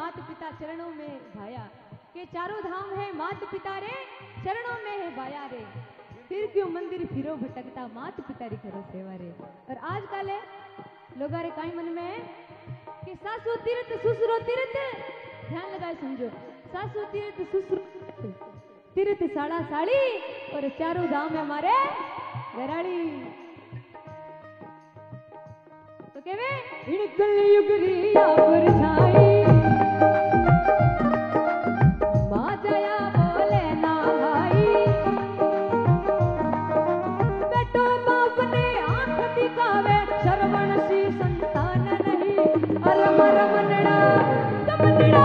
मात पिता चरणों में भाया। के चारों धाम है मात पिता रे, चरणों में है भाया रे। फिर क्यों मंदिर फिरो भटकता मात पिता री करो सेवा रे। और आज कल है, लोगा रे काई मन में, कि सासु तीर्थ, ससुरो तीर्थ, ध्यान लगाए समझो। सासु तीर्थ, ससुर तीर्थ साड़ा साड़ी, और चारों धाम है हमारे वैराड़ी तो केवे? इन कलयुग री आवर छाई। அறமரமனடா தமனடா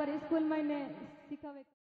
पर स्कूल में ने सिखावे